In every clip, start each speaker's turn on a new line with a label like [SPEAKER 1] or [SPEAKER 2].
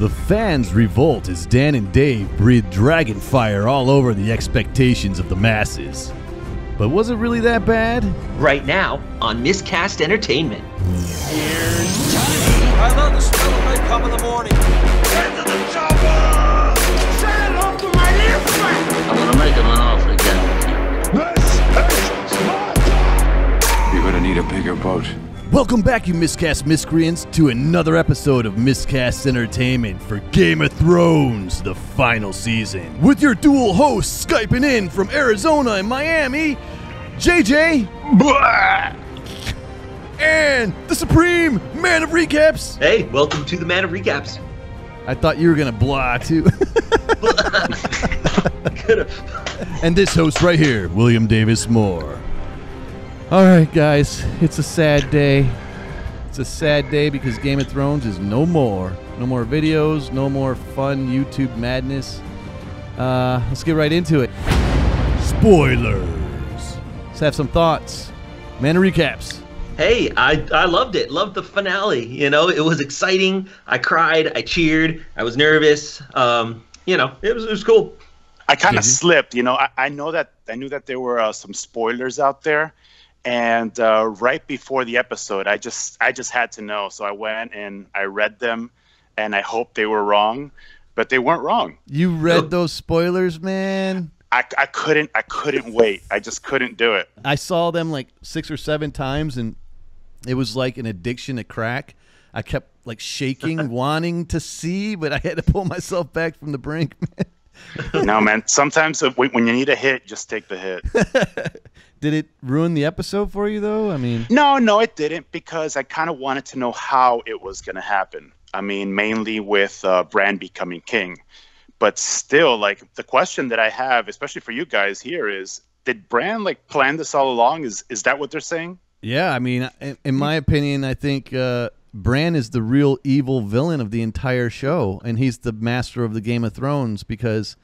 [SPEAKER 1] The fans revolt as Dan and Dave breathe dragon fire all over the expectations of the masses. But was it really that bad?
[SPEAKER 2] Right now on Miscast Entertainment.
[SPEAKER 3] I love the smell of makeup in the morning.
[SPEAKER 4] I'm gonna make him an offer again.
[SPEAKER 5] You're gonna need a bigger boat.
[SPEAKER 1] Welcome back, you miscast miscreants, to another episode of Miscast Entertainment for Game of Thrones, the final season. With your dual hosts Skyping in from Arizona and Miami, JJ. And the Supreme Man of Recaps.
[SPEAKER 2] Hey, welcome to the Man of Recaps.
[SPEAKER 1] I thought you were gonna blah too. And this host right here, William Davis Moore. All right, guys, it's a sad day. It's a sad day because Game of Thrones is no more. No more videos, no more fun YouTube madness. Uh, let's get right into it. Spoilers. Let's have some thoughts. Man of recaps.
[SPEAKER 2] hey, I, I loved it. Loved the finale. You know, it was exciting. I cried. I cheered. I was nervous. Um, you know, it was, it was cool.
[SPEAKER 6] I kind of slipped. You know, I, I know that I knew that there were uh, some spoilers out there, and uh, right before the episode, I just I just had to know. So I went and I read them, and I hoped they were wrong, but they weren't wrong.
[SPEAKER 1] You read those spoilers, man.
[SPEAKER 6] I, I couldn't I couldn't wait. I just couldn't do it.
[SPEAKER 1] I saw them like six or seven times, and it was like an addiction to crack. I kept like shaking, wanting to see, but I had to pull myself back from the brink. Man.
[SPEAKER 6] no, man. Sometimes when you need a hit, just take the hit.
[SPEAKER 1] Did it ruin the episode for you, though? I mean,
[SPEAKER 6] No, no, it didn't because I kind of wanted to know how it was going to happen. I mean, mainly with uh, Bran becoming king. But still, like the question that I have, especially for you guys here, is did Bran like plan this all along? Is is that what they're saying?
[SPEAKER 1] yeah, I mean, in, in my opinion, I think uh, Bran is the real evil villain of the entire show, and he's the master of the Game of Thrones because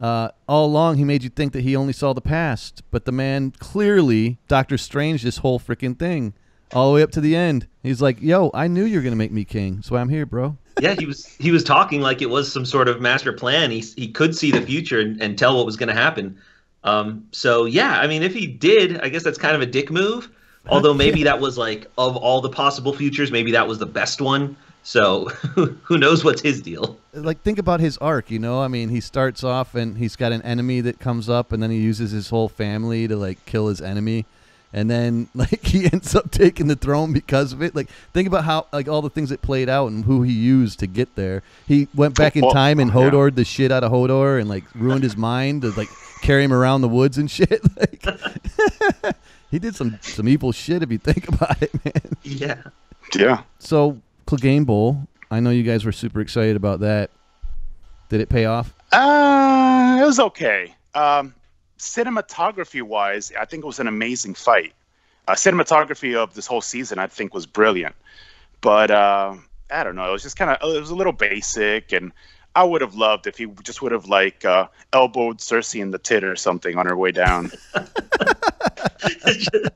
[SPEAKER 1] uh, all along he made you think that he only saw the past, but the man clearly Doctor Strange this whole freaking thing all the way up to the end. He's like, "Yo, I knew you were gonna make me king, so I'm here, bro."
[SPEAKER 2] Yeah, he was he was talking like it was some sort of master plan. He he could see the future and, and tell what was going to happen. Um, so yeah, I mean, if he did, I guess that's kind of a dick move. Although maybe that was like of all the possible futures, maybe that was the best one. So who knows what's his deal?
[SPEAKER 1] like think about his arc you know i mean he starts off and he's got an enemy that comes up and then he uses his whole family to like kill his enemy and then like he ends up taking the throne because of it like think about how like all the things that played out and who he used to get there he went back in time and
[SPEAKER 6] yeah.
[SPEAKER 1] hodor the shit out of hodor and like ruined his mind to like carry him around the woods and shit like he did some some evil shit if you think about it man
[SPEAKER 2] Yeah.
[SPEAKER 6] Yeah.
[SPEAKER 1] so Clegane Bowl i know you guys were super excited about that did it pay off
[SPEAKER 6] Uh, it was okay. Um, cinematography wise, I think it was an amazing fight. Uh, cinematography of this whole season, I think, was brilliant. But uh, I don't know. It was just kind of it was a little basic, and I would have loved if he just would have like uh, elbowed Cersei in the tit or something on her way down.
[SPEAKER 2] it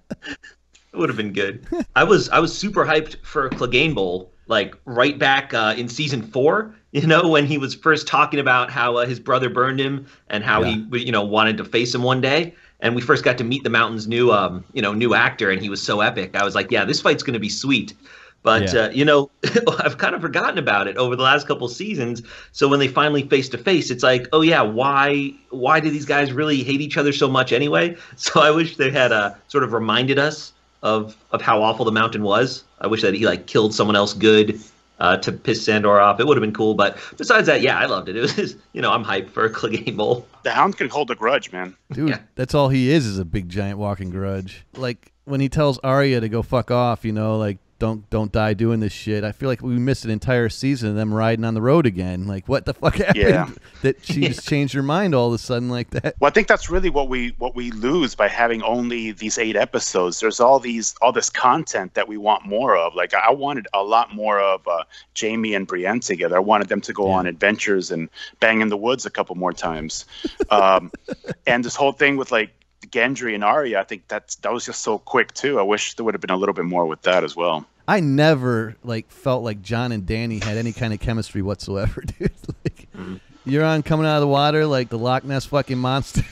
[SPEAKER 2] would have been good. I was I was super hyped for Clegane Bowl, like right back uh, in season four. You know, when he was first talking about how uh, his brother burned him and how he you know wanted to face him one day. And we first got to meet the Mountain's new um you know new actor, and he was so epic. I was like, yeah, this fight's going to be sweet. But
[SPEAKER 1] Yeah.
[SPEAKER 2] uh, you know, I've kind of forgotten about it over the last couple seasons. So when they finally face to face, it's like, oh yeah, why why do these guys really hate each other so much anyway? So I wish they had uh, sort of reminded us of of how awful the mountain was. I wish that he like killed someone else good uh, to piss Sandor off. It would have been cool. But besides that, yeah, I loved it. It was you know I'm hyped for a Clegane Bowl.
[SPEAKER 6] the Hound can hold a grudge, man.
[SPEAKER 1] Dude,
[SPEAKER 2] Yeah.
[SPEAKER 1] that's all he is is a big giant walking grudge. Like when he tells Arya to go fuck off, you know, like don't don't die doing this shit. I feel like we missed an entire season of them riding on the road again. Like what the fuck happened?
[SPEAKER 6] Yeah.
[SPEAKER 1] That she just changed her mind all of a sudden like that.
[SPEAKER 6] Well, I think that's really what we what we lose by having only these eight episodes. There's all these all this content that we want more of. Like I wanted a lot more of uh, Jaime and Brienne together. I wanted them to go
[SPEAKER 1] Yeah.
[SPEAKER 6] on adventures and bang in the woods a couple more times. Um, and this whole thing with like Gendry and Arya, I think that's that was just so quick too. I wish there would have been a little bit more with that as well.
[SPEAKER 1] I never like felt like Jon and Dany had any kind of chemistry whatsoever, dude. like, Euron coming out of the water like the Loch Ness fucking monster.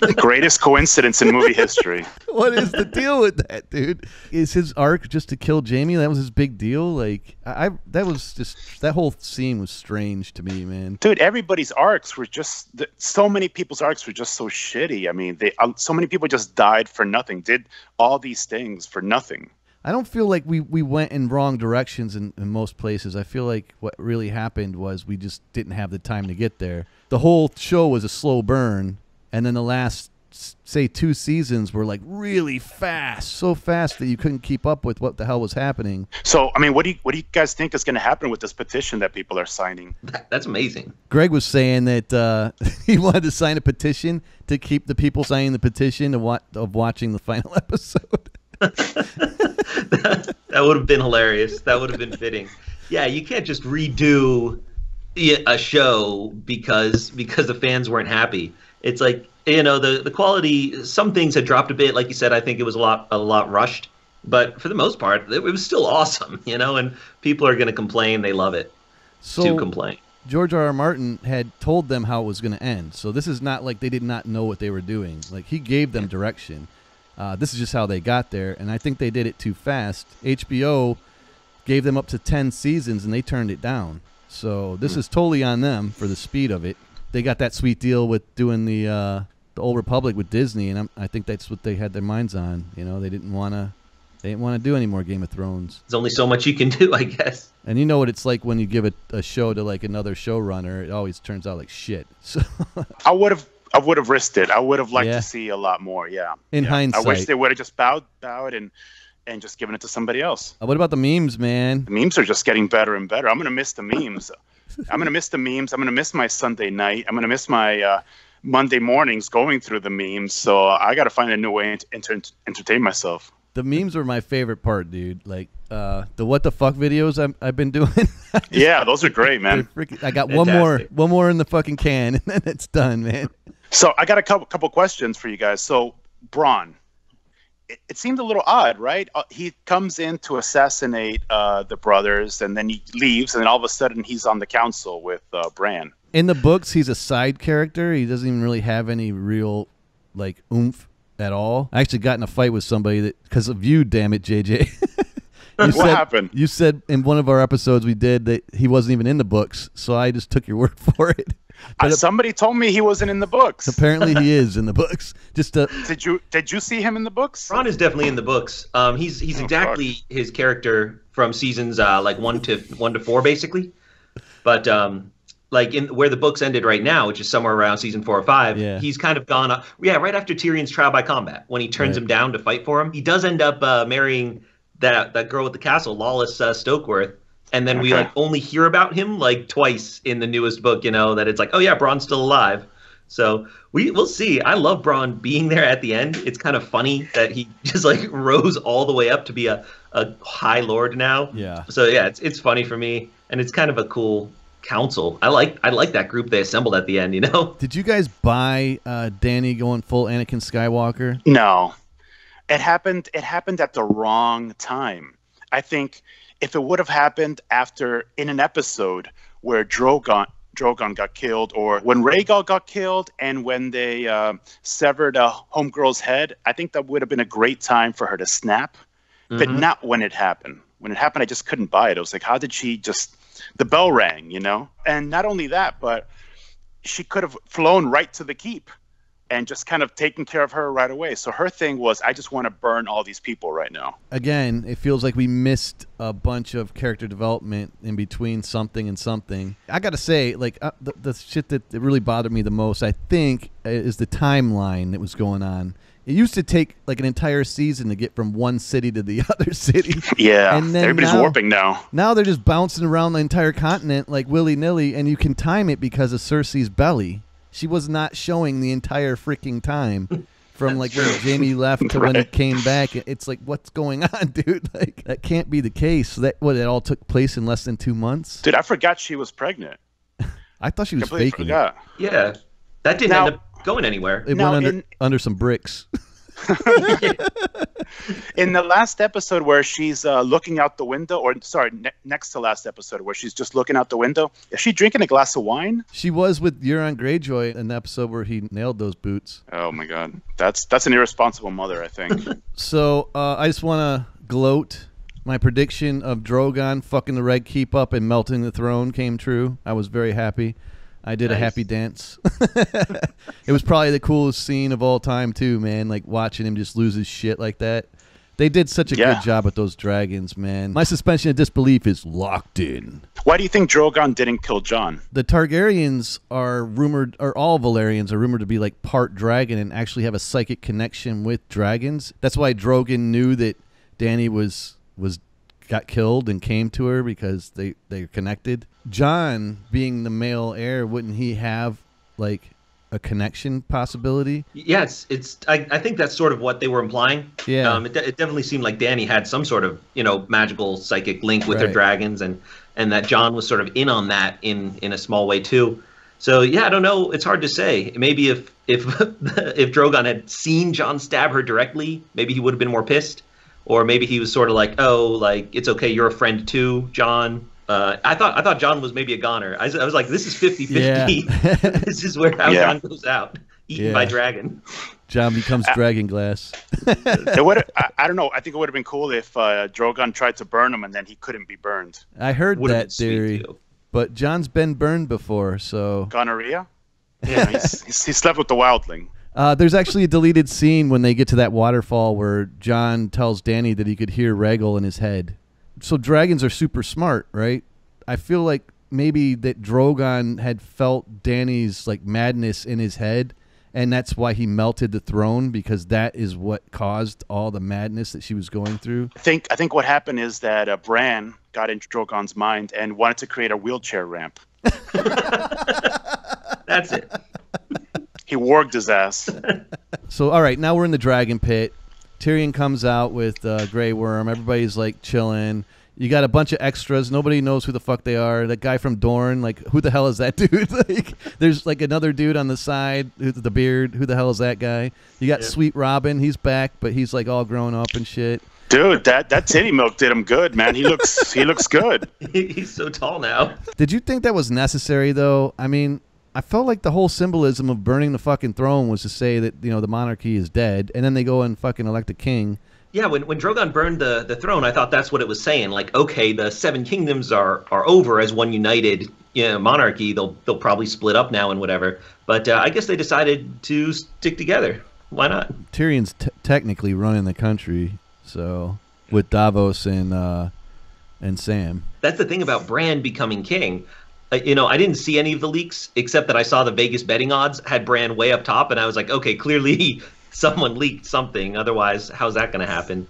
[SPEAKER 6] The greatest coincidence in movie history.
[SPEAKER 1] what is the deal with that, dude? Is his arc just to kill Jaime? That was his big deal. Like, I, I that was just that whole scene was strange to me, man.
[SPEAKER 6] Dude, everybody's arcs were just so many people's arcs were just so shitty. I mean, they uh, so many people just died for nothing, did all these things for nothing.
[SPEAKER 1] I don't feel like we, we went in wrong directions in, in most places. I feel like what really happened was we just didn't have the time to get there. The whole show was a slow burn, and then the last, say, two seasons were like really fast, so fast that you couldn't keep up with what the hell was happening.
[SPEAKER 6] So, I mean, what do you what do you guys think is going to happen with this petition that people are signing?
[SPEAKER 2] That's amazing.
[SPEAKER 1] Greg was saying that uh, he wanted to sign a petition to keep the people signing the petition of, wa- of watching the final episode.
[SPEAKER 2] that would have been hilarious. That would have been fitting. Yeah, you can't just redo a show because because the fans weren't happy. It's like you know the the quality. Some things had dropped a bit. Like you said, I think it was a lot a lot rushed. But for the most part, it was still awesome. You know, and people are going to complain. They love it to
[SPEAKER 1] So
[SPEAKER 2] complain.
[SPEAKER 1] George R. R. Martin had told them how it was going to end. So this is not like they did not know what they were doing. Like he gave them direction. Uh, this is just how they got there, and I think they did it too fast. HBO gave them up to ten seasons, and they turned it down. So this is totally on them for the speed of it. They got that sweet deal with doing the uh, the Old Republic with Disney, and I'm, I think that's what they had their minds on. You know, they didn't want to they didn't want to do any more Game of Thrones.
[SPEAKER 2] There's only so much you can do, I guess.
[SPEAKER 1] And you know what it's like when you give a, a show to like another showrunner, it always turns out like shit. So
[SPEAKER 6] I would have I would have risked it. I would have liked
[SPEAKER 1] Yeah.
[SPEAKER 6] to see a lot more. Yeah.
[SPEAKER 1] In
[SPEAKER 6] Yeah. I wish they would have just bowed bowed and and just given it to somebody else.
[SPEAKER 1] Uh, what about the memes, man?
[SPEAKER 6] The memes are just getting better and better. I'm gonna miss the memes. I'm gonna miss the memes. I'm gonna miss my Sunday night. I'm gonna miss my uh, Monday mornings going through the memes. So I got to find a new way to enter- entertain myself.
[SPEAKER 1] The memes were my favorite part, dude. Like uh, the what the fuck videos I'm, I've been doing.
[SPEAKER 6] Yeah, those are great, man.
[SPEAKER 1] freaking- I got one more, one more in the fucking can, and then it's done, man.
[SPEAKER 6] So I got a couple couple questions for you guys. So Bronn, it, it seemed a little odd, right? Uh, he comes in to assassinate uh, the brothers, and then he leaves, and then all of a sudden he's on the council with uh, Bran.
[SPEAKER 1] In the books, he's a side character. He doesn't even really have any real like oomph at all. I actually got in a fight with somebody that because of you, damn it, JJ. You
[SPEAKER 6] What happened?
[SPEAKER 1] You said in one of our episodes we did that he wasn't even in the books, so I just took your word for it.
[SPEAKER 6] Uh,
[SPEAKER 1] But
[SPEAKER 6] somebody told me he wasn't in the books.
[SPEAKER 1] apparently he is in the books. Just uh,
[SPEAKER 6] Did you did you see him in the books?
[SPEAKER 2] Ron is definitely in the books. Um, he's he's
[SPEAKER 6] Oh,
[SPEAKER 2] exactly his character from seasons uh, like one to one to four, basically. But um, like in where the books ended right now, which is somewhere around season four or five,
[SPEAKER 1] Yeah.
[SPEAKER 2] he's kind of gone up. Yeah, right after Tyrion's trial by combat, when he turns
[SPEAKER 1] Right.
[SPEAKER 2] him down to fight for him, he does end up uh, marrying that that girl with the castle, Lollys uh, Stokeworth. And then we like only hear about him like twice in the newest book, you know, that it's like, oh yeah, Bronn's still alive. So we we'll see. I love Bronn being there at the end. It's kind of funny that he just like rose all the way up to be a, a high lord now.
[SPEAKER 1] yeah.
[SPEAKER 2] So yeah, it's it's funny for me, and it's kind of a cool council. I like I like that group they assembled at the end. You know,
[SPEAKER 1] Did you guys buy uh, Dany going full Anakin Skywalker?
[SPEAKER 6] No, it happened. It happened at the wrong time. I think if it would have happened after in an episode where Drogon Drogon got killed, or when Rhaegal got killed, and when they uh, severed a homegirl's head, I think that would have been a great time for her to snap. But
[SPEAKER 2] Mhm.
[SPEAKER 6] not when it happened. When it happened, I just couldn't buy it. I was like, how did she just? The bell rang, you know. And not only that, but she could have flown right to the keep and just kind of taken care of her right away. So her thing was, I just want to burn all these people right now.
[SPEAKER 1] Again, it feels like we missed a bunch of character development in between something and something. I gotta say, like uh, the, the shit that, really bothered me the most, I think, is the timeline that was going on. It used to take like an entire season to get from one city to the other city.
[SPEAKER 6] Yeah,
[SPEAKER 1] And then
[SPEAKER 6] everybody's
[SPEAKER 1] now-
[SPEAKER 6] warping now.
[SPEAKER 1] Now they're just bouncing around the entire continent like willy nilly, and you can time it because of Cersei's belly. She was not showing the entire freaking time from like when Jaime left to when he
[SPEAKER 6] Right.
[SPEAKER 1] came back. It's like, what's going on, dude? Like that can't be the case. That what it all took place in less than two months.
[SPEAKER 6] Dude, I forgot she was pregnant.
[SPEAKER 1] I thought she was
[SPEAKER 6] Completely
[SPEAKER 1] faking
[SPEAKER 6] forgot.
[SPEAKER 2] yeah, that didn't
[SPEAKER 6] Now-
[SPEAKER 2] end up going anywhere.
[SPEAKER 1] it. It
[SPEAKER 6] Now,
[SPEAKER 1] went under
[SPEAKER 6] in-
[SPEAKER 1] under some bricks.
[SPEAKER 6] In the last episode where she's uh, looking out the window, or sorry, ne- next to last episode where she's just looking out the window, is she drinking a glass of wine?
[SPEAKER 1] She was with Euron Greyjoy in the episode where he nailed those boots.
[SPEAKER 6] Oh my god, that's that's an irresponsible mother, I think.
[SPEAKER 1] So uh, I just want to gloat. My prediction of Drogon fucking the Red Keep up and melting the throne came true. I was very happy. I did a happy dance. it was probably the coolest scene of all time, too, man. Like watching him just lose his shit like that. They did such a
[SPEAKER 6] Yeah.
[SPEAKER 1] good job with those dragons, man. My suspension of disbelief is locked in.
[SPEAKER 6] Why do you think Drogon didn't kill Jon?
[SPEAKER 1] The Targaryens are rumored, or all Valyrians are rumored to be like part dragon and actually have a psychic connection with dragons. That's why Drogon knew that Dany was was got killed and came to her because they they're connected. Jon, being the male heir, wouldn't he have like a connection possibility?
[SPEAKER 2] Yes, it's. I, I think that's sort of what they were implying.
[SPEAKER 1] Yeah.
[SPEAKER 2] Um, it, it definitely seemed like Dany had some sort of you know magical psychic link with her dragons, and and that Jon was sort of in on that in in a small way too. So yeah, I don't know. It's hard to say. Maybe if if if Drogon had seen Jon stab her directly, maybe he would have been more pissed. Or maybe he was sort of like, oh, like it's okay, you're a friend too, Jon. Uh, I thought I thought Jon was maybe a goner. I was, I was like, this is 50-50.
[SPEAKER 1] Yeah.
[SPEAKER 2] this is where how
[SPEAKER 6] Yeah.
[SPEAKER 2] Jon goes out, eaten by dragon.
[SPEAKER 1] Jon becomes dragon glass.
[SPEAKER 6] It would. I, I don't know. I think it would have been cool if uh, Drogon tried to burn him and then he couldn't be burned.
[SPEAKER 1] I heard
[SPEAKER 2] Would have
[SPEAKER 1] that theory, but Jon's been burned before, so
[SPEAKER 6] Gonorrhea. Yeah, he's, he's, he slept with the wildling.
[SPEAKER 1] Uh, there's actually a deleted scene when they get to that waterfall where Jon tells Dany that he could hear Rhaegal in his head. So dragons are super smart, right? I feel like maybe that Drogon had felt Dany's like madness in his head, and that's why he melted the throne because that is what caused all the madness that she was going through.
[SPEAKER 6] I think. I think what happened is that uh, Bran got into Drogon's mind and wanted to create a wheelchair ramp.
[SPEAKER 2] That's it.
[SPEAKER 6] He warged his ass.
[SPEAKER 1] So all right, now we're in the dragon pit. Tyrion comes out with uh, Grey Worm. Everybody's like chilling. You got a bunch of extras. Nobody knows who the fuck they are. That guy from Dorne, like, who the hell is that dude? like, there's like another dude on the side with the beard. Who the hell is that guy? You got Sweet Robin. He's back, but he's like all grown up and shit.
[SPEAKER 6] Dude, that, that titty milk did him good, man. He looks he looks good.
[SPEAKER 2] He's so tall now.
[SPEAKER 1] Did you think that was necessary though? I mean, I felt like the whole symbolism of burning the fucking throne was to say that you know the monarchy is dead, and then they go and fucking elect a king.
[SPEAKER 2] Yeah, when, when Drogon burned the, the throne, I thought that's what it was saying. Like, okay, the seven kingdoms are, are over as one united you know, monarchy. They'll they'll probably split up now and whatever. But uh, I guess they decided to stick together. Why not?
[SPEAKER 1] Tyrion's t- technically running the country, so with Davos and uh, and Sam.
[SPEAKER 2] That's the thing about Bran becoming king. Uh, you know, I didn't see any of the leaks except that I saw the Vegas betting odds had Bran way up top, and I was like, okay, clearly someone leaked something. Otherwise, how's that going to happen?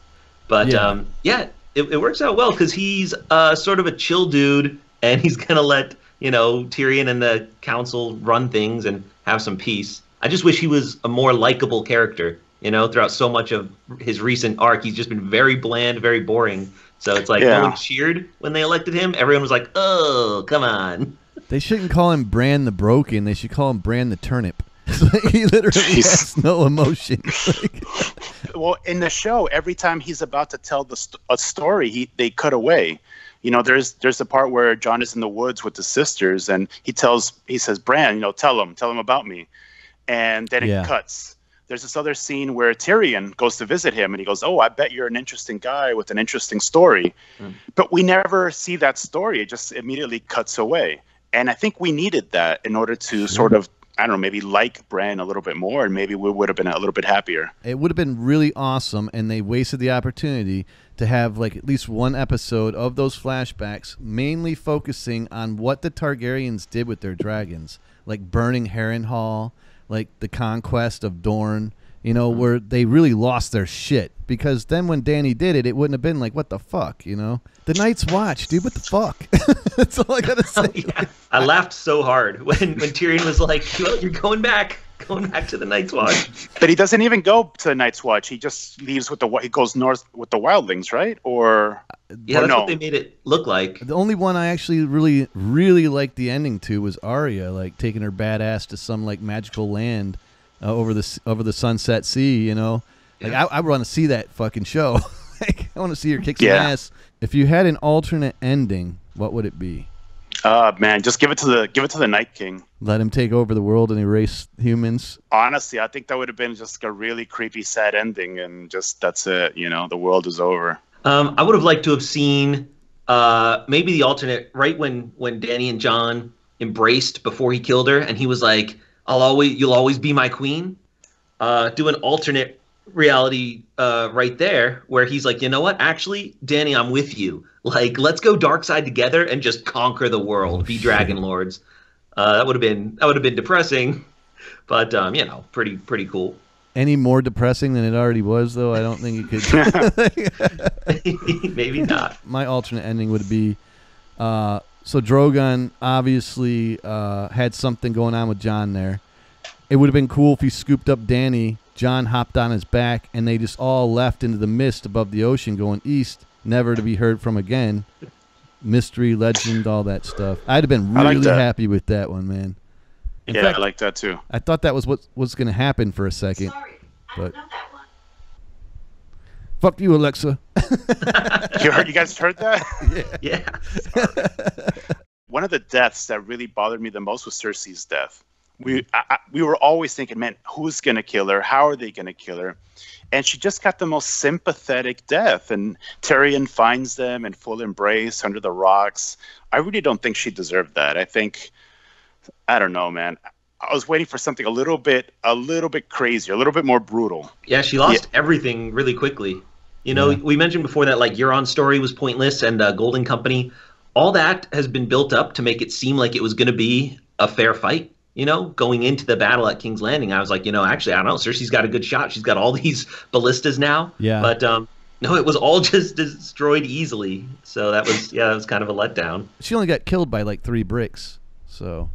[SPEAKER 2] But
[SPEAKER 1] Yeah.
[SPEAKER 2] um, yeah, it, it works out well because he's uh, sort of a chill dude, and he's going to let you know Tyrion and the council run things and have some peace. I just wish he was a more likable character. You know, throughout so much of his recent arc, he's just been very bland, very boring. So it's like
[SPEAKER 6] Yeah.
[SPEAKER 2] no one cheered when they elected him. Everyone was like, "Oh, come on."
[SPEAKER 1] They shouldn't call him Bran the Broken. They should call him Bran the Turnip. he literally
[SPEAKER 6] Jeez.
[SPEAKER 1] has no emotion.
[SPEAKER 6] Well, in the show, every time he's about to tell the st- a story, he they cut away. You know, there's there's the part where Jon is in the woods with the sisters, and he tells he says, "Bran, you know, tell him, tell him about me," and then it
[SPEAKER 1] Yeah.
[SPEAKER 6] cuts. There's this other scene where Tyrion goes to visit him, and he goes, "Oh, I bet you're an interesting guy with an interesting story," hmm. but we never see that story. It just immediately cuts away, and I think we needed that in order to sort of. I don't know, maybe like Bran a little bit more, and maybe we would have been a little bit happier.
[SPEAKER 1] it would have been really awesome, and they wasted the opportunity to have like at least one episode of those flashbacks, mainly focusing on what the Targaryens did with their dragons, like burning Harrenhal, like the conquest of Dorne. You know, uh-huh. where they really lost their shit. Because then when Dany did it, it wouldn't have been like, what the fuck, you know? The Night's Watch, dude, what the fuck? That's all I gotta oh, say.
[SPEAKER 2] yeah. I laughed so hard when when Tyrion was like, well, "You're going back, going back to the Night's Watch."
[SPEAKER 6] But he doesn't even go to the Night's Watch. He just leaves with the he goes north with the wildlings, right? Or
[SPEAKER 2] Yeah,
[SPEAKER 6] Or
[SPEAKER 2] that's
[SPEAKER 6] no.
[SPEAKER 2] what they made it look like.
[SPEAKER 1] The only one I actually really, really liked the ending to was Arya, like taking her badass to some like magical land uh, over the over the Sunset Sea. You know, Like I, I want to see that fucking show. like I want to see her kick some
[SPEAKER 6] Yeah.
[SPEAKER 1] ass. If you had an alternate ending, what would it be?
[SPEAKER 6] Uh, man, just give it to the give it to the Night King.
[SPEAKER 1] Let him take over the world and erase humans.
[SPEAKER 6] Honestly, I think that would have been just a really creepy, sad ending, and just that's it. You know, the world is over.
[SPEAKER 2] Um, I would have liked to have seen uh, maybe the alternate right when when Dany and Jon embraced before he killed her, and he was like, "I'll always, you'll always be my queen." Uh, do an alternate reality uh, right there where he's like, "You know what? Actually, Dany, I'm with you. Like, let's go dark side together and just conquer the world, be dragon lords." Uh, that would have been that would have been depressing, but um, you know, pretty pretty cool.
[SPEAKER 1] Any more depressing than it already was, though, I don't think you could.
[SPEAKER 2] maybe not.
[SPEAKER 1] My alternate ending would be uh, so Drogon obviously uh, had something going on with Jon there. It would have been cool if he scooped up Dany, Jon hopped on his back, and they just all left into the mist above the ocean going east, never to be heard from again. Mystery, legend, all that stuff. I'd have been
[SPEAKER 6] I like
[SPEAKER 1] really happy with that one, man. In
[SPEAKER 6] yeah,
[SPEAKER 1] fact,
[SPEAKER 6] I like that too.
[SPEAKER 1] I thought that was what was going to happen for a second. but fuck you, Alexa.
[SPEAKER 6] You heard? You guys heard that?
[SPEAKER 2] Yeah.
[SPEAKER 6] One of the deaths that really bothered me the most was Cersei's death. We I, we were always thinking, man, who's gonna kill her? How are they gonna kill her? And she just got the most sympathetic death. And Tyrion finds them in full embrace under the rocks. I really don't think she deserved that. I think, I don't know, man. I was waiting for something a little bit, a little bit crazier, a little bit more brutal.
[SPEAKER 2] Yeah, she lost everything really quickly. You know,
[SPEAKER 1] Yeah.
[SPEAKER 2] we mentioned before that like Euron's story was pointless and uh, Golden Company, all that has been built up to make it seem like it was going to be a fair fight. You know, going into the battle at King's Landing, I was like, you know, actually, I don't know. Cersei's got a good shot. She's got all these ballistas now.
[SPEAKER 1] Yeah.
[SPEAKER 2] But um, no, it was all just destroyed easily. So that was yeah, that was kind of a letdown.
[SPEAKER 1] She only got killed by like three bricks. So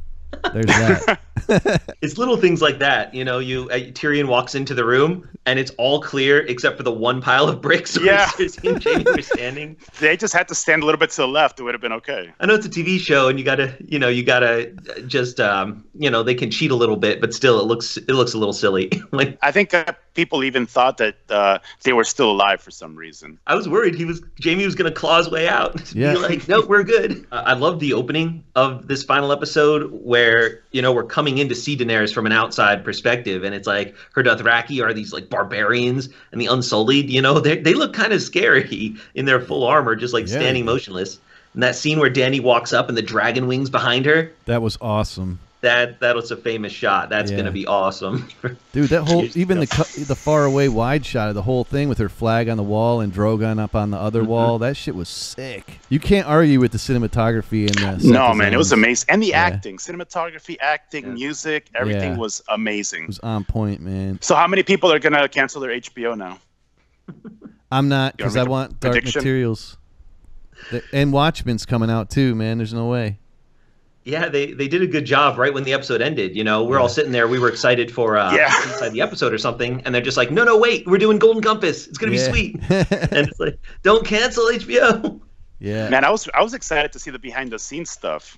[SPEAKER 1] there's that.
[SPEAKER 2] It's little things like that, you know. You uh, Tyrion walks into the room and it's all clear except for the one pile of bricks
[SPEAKER 6] Yeah.
[SPEAKER 2] Cersei and Jaime were standing.
[SPEAKER 6] They just had to stand a little bit to the left. It would have been okay.
[SPEAKER 2] I know it's a TV show, and you gotta, you know, you gotta just, um, you know, they can cheat a little bit, but still, it looks, it looks a little silly. like
[SPEAKER 6] I think that people even thought that uh, they were still alive for some reason.
[SPEAKER 2] I was worried he was, Jaime was gonna claw his way out. Just
[SPEAKER 1] Yeah.
[SPEAKER 2] Be like, no, we're good. Uh, I love the opening of this final episode where you know we're coming in to see Daenerys from an outside perspective, and it's like her Dothraki are these like barbarians, and the Unsullied, you know, they they look kind of scary in their full armor, just like
[SPEAKER 1] Yeah.
[SPEAKER 2] standing motionless. And that scene where Dany walks up and the dragon wings behind her.
[SPEAKER 1] that was awesome.
[SPEAKER 2] That that was a famous shot. That's
[SPEAKER 1] Yeah.
[SPEAKER 2] gonna be awesome.
[SPEAKER 1] Dude, that whole even the the far away wide shot of the whole thing with her flag on the wall and Drogon up on the other
[SPEAKER 2] Mm-hmm.
[SPEAKER 1] wall, that shit was sick. You can't argue with the cinematography and the
[SPEAKER 6] No, man, it was amazing. And the
[SPEAKER 1] Yeah.
[SPEAKER 6] acting, cinematography, acting, music, everything
[SPEAKER 1] Yeah.
[SPEAKER 6] was amazing.
[SPEAKER 1] It was on point, man.
[SPEAKER 6] So, how many people are gonna cancel their HBO now?
[SPEAKER 1] I'm not because I want dark
[SPEAKER 6] prediction?
[SPEAKER 1] materials. The- And Watchmen's coming out too, man. There's no way.
[SPEAKER 2] Yeah, they they did a good job right when the episode ended. You know, we're all sitting there. We were excited for uh,
[SPEAKER 6] Yeah.
[SPEAKER 2] inside the episode or something, and they're just like, no, no, wait, we're doing Golden Compass. It's gonna
[SPEAKER 1] Yeah.
[SPEAKER 2] be sweet. and it's like, don't cancel HBO.
[SPEAKER 1] Yeah,
[SPEAKER 6] Man, I was I was excited to see the behind the scenes stuff.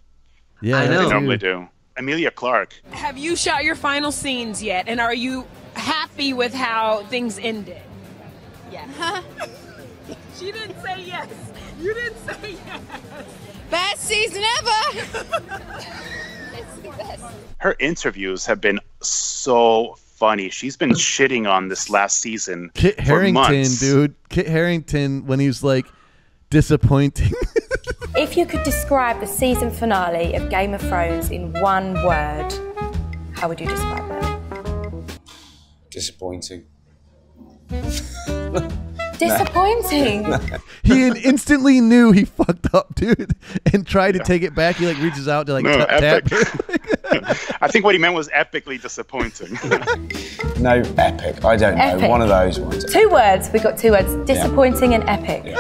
[SPEAKER 1] yeah.
[SPEAKER 2] I know.
[SPEAKER 6] They normally do. Emilia Clarke.
[SPEAKER 7] Have you shot your final scenes yet? And are you happy with how things ended? Yeah. she didn't say yes. You didn't say yes.
[SPEAKER 8] Best season ever.
[SPEAKER 6] Her interviews have been so funny. She's been shitting on this last season
[SPEAKER 1] Kit
[SPEAKER 6] for
[SPEAKER 1] Harrington,
[SPEAKER 6] months.
[SPEAKER 1] dude. Kit Harington when he was like disappointing.
[SPEAKER 9] If you could describe the season finale of Game of Thrones in one word, how would you describe it?
[SPEAKER 10] Disappointing.
[SPEAKER 9] Disappointing.
[SPEAKER 1] he instantly knew he fucked up, dude, and tried to take it back. He like reaches out to like
[SPEAKER 6] No,
[SPEAKER 1] tap, tap.
[SPEAKER 6] epic. I think what he meant was epically disappointing.
[SPEAKER 10] No, epic. I don't know. One of those ones.
[SPEAKER 9] two words. We got two words. Disappointing and epic.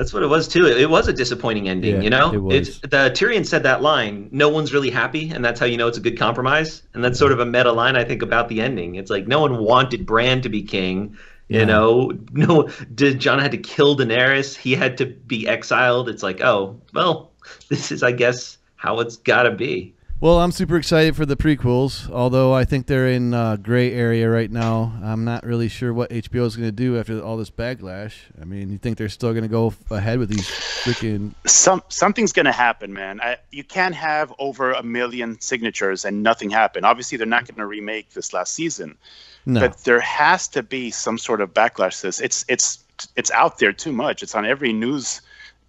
[SPEAKER 2] That's what it was too. It, it was a disappointing ending.
[SPEAKER 1] Yeah,
[SPEAKER 2] you know,
[SPEAKER 1] it was.
[SPEAKER 2] It's, the Tyrion said that line. No one's really happy, and that's how you know it's a good compromise. And that's sort of a meta line I think about the ending. It's like no one wanted Bran to be king. You
[SPEAKER 1] Yeah.
[SPEAKER 2] know, no. Did Jon had to kill Daenerys? He had to be exiled. It's like, oh, well, this is, I guess, how it's got to be.
[SPEAKER 1] Well, I'm super excited for the prequels, although I think they're in uh, gray area right now. I'm not really sure what HBO is going to do after all this backlash. I mean, you think they're still going to go ahead with these freaking?
[SPEAKER 6] Some something's gonna happen, man. I, you can't have over a million signatures and nothing happen. Obviously, they're not gonna remake this last season,
[SPEAKER 1] No.
[SPEAKER 6] but there has to be some sort of backlash to this. It's it's it's out there too much. It's on every news.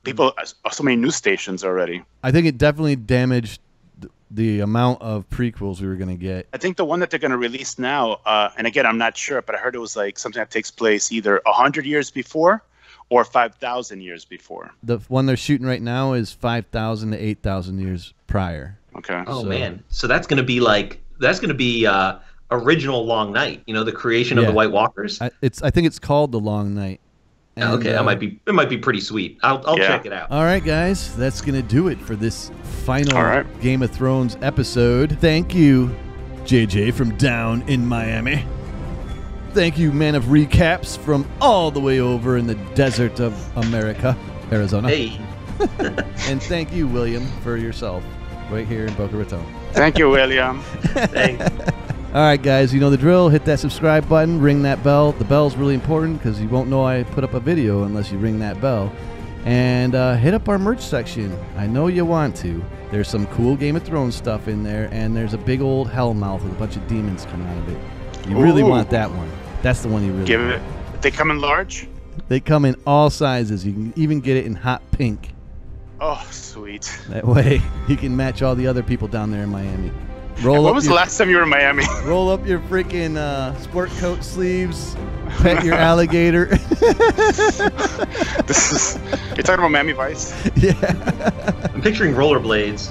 [SPEAKER 6] People, so many news stations already.
[SPEAKER 1] I think it definitely damaged the amount of prequels we were going to get.
[SPEAKER 6] I think the one that they're going to release now, uh, and again, I'm not sure, but I heard it was like something that takes place either hundred years before or five thousand years before.
[SPEAKER 1] The one they're shooting right now is five thousand to eight thousand years prior.
[SPEAKER 6] Okay.
[SPEAKER 2] Oh
[SPEAKER 1] So-
[SPEAKER 2] man, so that's going to be like that's going to be uh, original Long Night. You know, the creation of the White Walkers.
[SPEAKER 1] I, it's I think it's called the Long Night. And,
[SPEAKER 2] okay,
[SPEAKER 1] uh,
[SPEAKER 2] that might be it. Might be pretty sweet. I'll I'll
[SPEAKER 6] Yeah.
[SPEAKER 2] check it out.
[SPEAKER 1] All right, guys, that's going to do it for this final
[SPEAKER 6] All right.
[SPEAKER 1] Game of Thrones episode. Thank you, JJ from down in Miami. Thank you, man of recaps from all the way over in the desert of America, Arizona.
[SPEAKER 2] Hey,
[SPEAKER 1] And thank you, William, for yourself right here in Boca Raton.
[SPEAKER 6] Thank you, William.
[SPEAKER 2] thanks.
[SPEAKER 1] All right, guys, you know the drill. Hit that subscribe button, ring that bell. The bell's really important because you won't know I put up a video unless you ring that bell. And uh, hit up our merch section. I know you want to. There's some cool Game of Thrones stuff in there, and there's a big old hellmouth with a bunch of demons coming out of it. You really want that one. That's the one you really
[SPEAKER 6] Give
[SPEAKER 1] want.
[SPEAKER 6] it. They come in large.
[SPEAKER 1] They come in all sizes. You can even get it in hot pink.
[SPEAKER 6] Oh, sweet.
[SPEAKER 1] That way you can match all the other people down there in Miami. Roll
[SPEAKER 6] When
[SPEAKER 1] up
[SPEAKER 6] was the
[SPEAKER 1] your-
[SPEAKER 6] last time you were in Miami?
[SPEAKER 1] Roll up your freaking uh, sport coat sleeves. Pet your alligator.
[SPEAKER 6] this is. You're talking about Miami Vice.
[SPEAKER 1] yeah.
[SPEAKER 2] I'm picturing rollerblades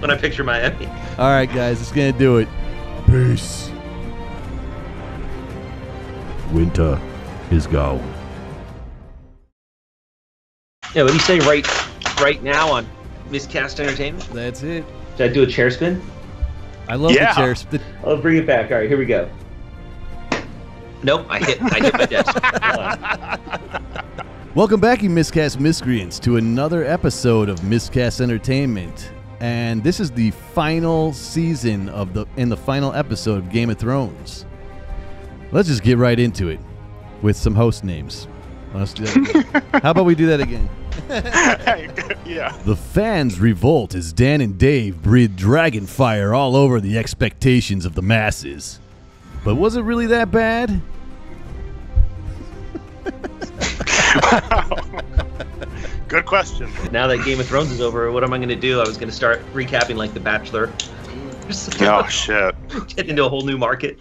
[SPEAKER 2] when I picture Miami.
[SPEAKER 1] All right, guys, it's gonna do it. Peace. Winter is gone.
[SPEAKER 2] Yeah, what do you say right right now on Miscast Entertainment?
[SPEAKER 1] That's it.
[SPEAKER 2] Should I do a chair spin?
[SPEAKER 1] I love
[SPEAKER 6] Yeah.
[SPEAKER 1] the chair spin.
[SPEAKER 2] I'll bring it back. All right, here we go. Nope, I hit I hit my desk.
[SPEAKER 1] Welcome back, you miscast miscreants, to another episode of Miscast Entertainment. And this is the final season of the in the final episode of Game of Thrones. Let's just get right into it with some host names. Let's do that again. How about we do that again?
[SPEAKER 6] yeah.
[SPEAKER 1] The fans revolt as Dan and Dave breathe dragon fire all over the expectations of the masses. But was it really that bad?
[SPEAKER 6] Good question.
[SPEAKER 2] Now that Game of Thrones is over, what am I going to do? I was going to start recapping like The Bachelor.
[SPEAKER 6] Oh shit.
[SPEAKER 2] Get into a whole new market.